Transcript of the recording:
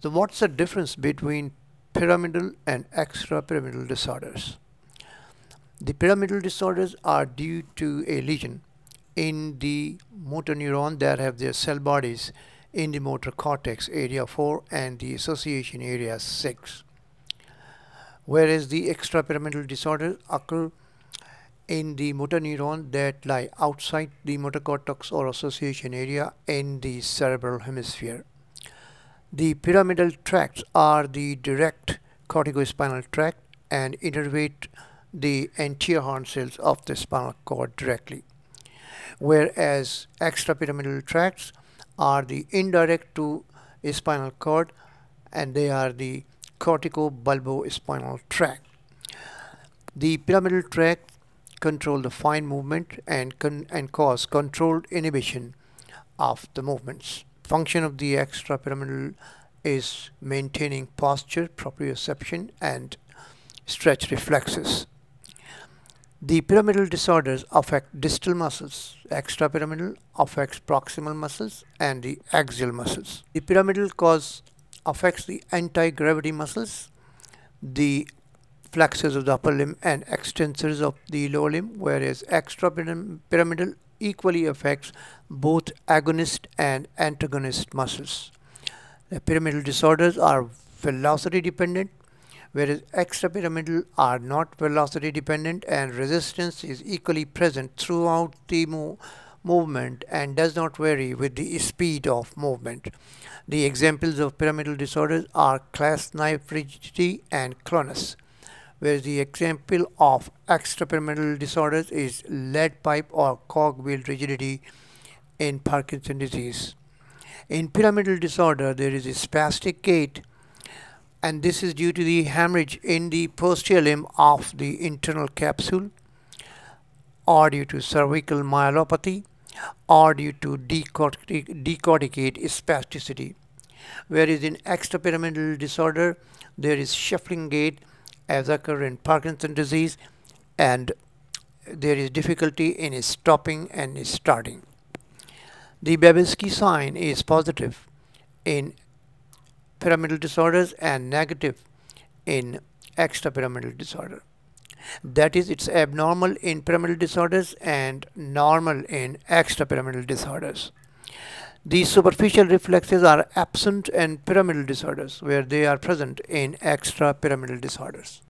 So what's the difference between pyramidal and extrapyramidal disorders? The pyramidal disorders are due to a lesion in the motor neuron that have their cell bodies in the motor cortex area 4 and the association area 6 whereas the extrapyramidal disorders occur in the motor neuron that lie outside the motor cortex or association area in the cerebral hemisphere. The pyramidal tracts are the direct corticospinal tract and innervate the anterior horn cells of the spinal cord directly. Whereas extrapyramidal tracts are the indirect to spinal cord and they are the corticobulbospinal tract. The pyramidal tract control the fine movement and, and cause controlled inhibition of the movements. Function of the extrapyramidal is maintaining posture, proprioception and stretch reflexes. The pyramidal disorders affect distal muscles, extrapyramidal affects proximal muscles and the axial muscles. The pyramidal cause affects the anti-gravity muscles, the flexors of the upper limb and extensors of the lower limb, whereas extrapyramidal equally affects both agonist and antagonist muscles. The pyramidal disorders are velocity dependent, whereas extrapyramidal are not velocity dependent and resistance is equally present throughout the move movement and does not vary with the speed of movement. The examples of pyramidal disorders are clasp knife rigidity and clonus whereas the example of extrapyramidal disorders is lead pipe or cogwheel rigidity in Parkinson disease. In pyramidal disorder, there is a spastic gait and this is due to the hemorrhage in the posterior limb of the internal capsule or due to cervical myelopathy or due to decorticate spasticity. Whereas in extrapyramidal disorder, there is shuffling gait as occur in Parkinson disease and there is difficulty in stopping and starting. The Babinski sign is positive in pyramidal disorders and negative in extrapyramidal disorder. That is, it's abnormal in pyramidal disorders and normal in extrapyramidal disorders. These superficial reflexes are absent in pyramidal disorders where they are present in extrapyramidal disorders.